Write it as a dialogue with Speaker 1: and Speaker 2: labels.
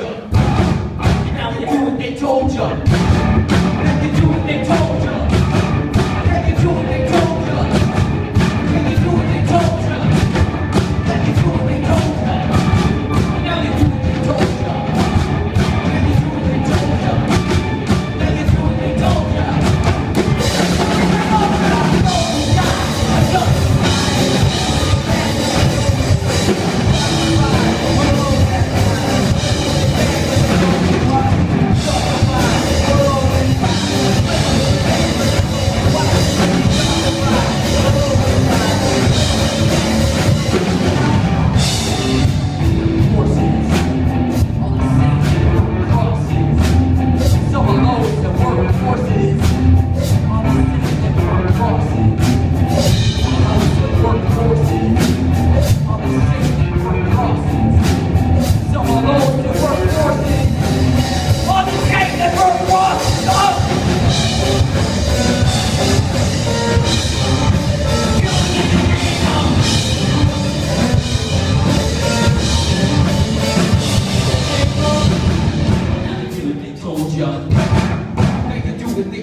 Speaker 1: Assim, ó.